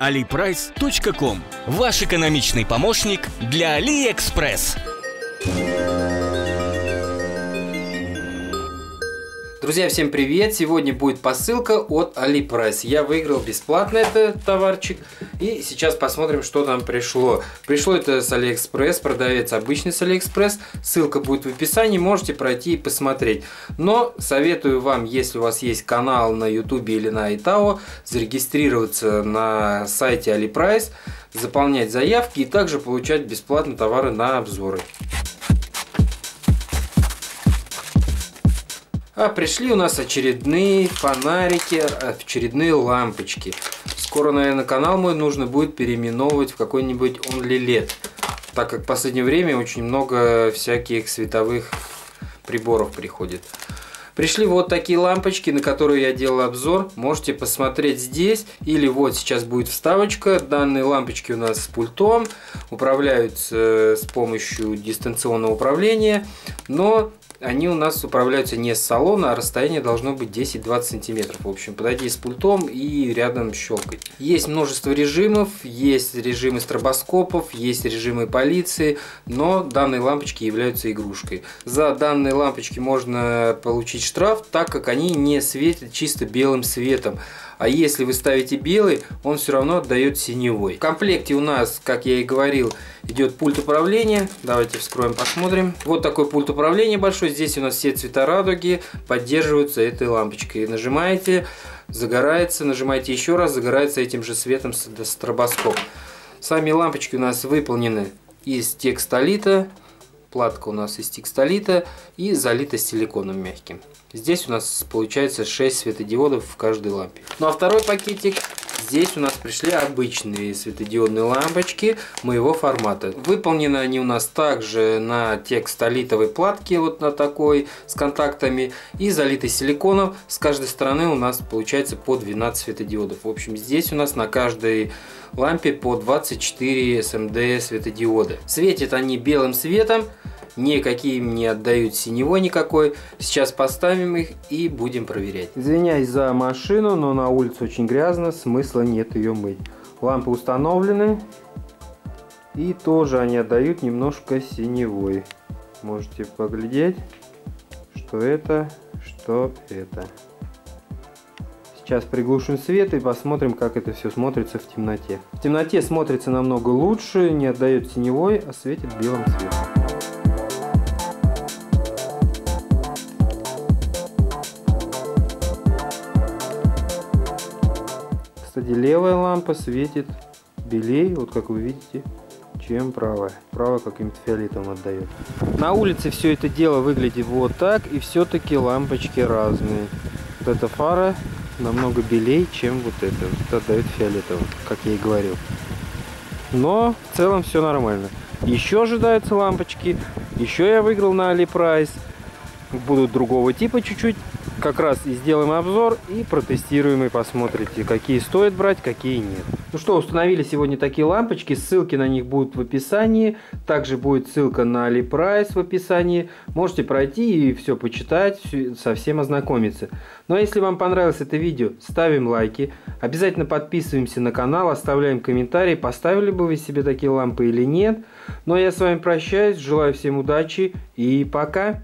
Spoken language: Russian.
aliprice.com – ваш экономичный помощник для AliExpress. Друзья, всем привет! Сегодня будет посылка от AliPrice. Я выиграл бесплатно этот товарчик. И сейчас посмотрим, что там пришло. Пришло это с AliExpress, продавец обычный с AliExpress. Ссылка будет в описании, можете пройти и посмотреть. Но советую вам, если у вас есть канал на YouTube или на Итао, зарегистрироваться на сайте AliPrice, заполнять заявки и также получать бесплатно товары на обзоры. А пришли у нас очередные фонарики, очередные лампочки. Скоро, наверное, канал мой нужно будет переименовывать в какой-нибудь Only LED. Так как в последнее время очень много всяких световых приборов приходит. Пришли вот такие лампочки, на которые я делал обзор. Можете посмотреть здесь. Или вот сейчас будет вставочка. Данные лампочки у нас с пультом. Управляются с помощью дистанционного управления. Но они у нас управляются не с салона, а расстояние должно быть 10-20 сантиметров. В общем, подойти с пультом и рядом щелкать. Есть множество режимов, есть режимы стробоскопов, есть режимы полиции, но данные лампочки являются игрушкой. За данные лампочки можно получить штраф, так как они не светят чисто белым светом. А если вы ставите белый, он все равно отдает синевой. В комплекте у нас, как я и говорил, идет пульт управления. Давайте вскроем, посмотрим. Вот такой пульт управления большой. Здесь у нас все цвета радуги поддерживаются этой лампочкой. Нажимаете, загорается, нажимаете еще раз, загорается этим же светом стробоскоп. Сами лампочки у нас выполнены из текстолита Платка у нас из текстолита и залита силиконом мягким. Здесь у нас получается 6 светодиодов в каждой лампе. Ну а второй пакетик Здесь у нас пришли обычные светодиодные лампочки моего формата. Выполнены они у нас также на текстолитовой платке, вот на такой, с контактами, и залитой силиконом. С каждой стороны у нас получается по 12 светодиодов. В общем, здесь у нас на каждой лампе по 24 SMD светодиода. Светят они белым светом, никакие не отдают синего никакой. Сейчас поставим их и будем проверять. Извиняюсь за машину, но на улице очень грязно, смысла нет ее мыть. Лампы установлены. И тоже они отдают немножко синевой. Можете поглядеть, что это, что это. Сейчас приглушим свет и посмотрим, как это все смотрится в темноте. В темноте смотрится намного лучше, не отдает синевой, а светит белым цветом. Кстати, левая лампа светит белее, вот как вы видите, чем правая. Правая каким-то фиолетовым отдает. На улице все это дело выглядит вот так, и все-таки лампочки разные. Вот эта фара намного белее, чем вот это. Вот отдает фиолетовым, как я и говорил. Но в целом все нормально. Еще ожидаются лампочки. Еще я выиграл на Алипрайс. Будут другого типа чуть-чуть как раз и сделаем обзор и протестируем и посмотрите, какие стоит брать, какие нет. Ну что, установили сегодня такие лампочки, ссылки на них будут в описании, также будет ссылка на AliPrice в описании, можете пройти и все почитать, совсем ознакомиться. Ну а если вам понравилось это видео, ставим лайки, обязательно подписываемся на канал, оставляем комментарии, поставили бы вы себе такие лампы или нет. Ну а я с вами прощаюсь, желаю всем удачи и пока!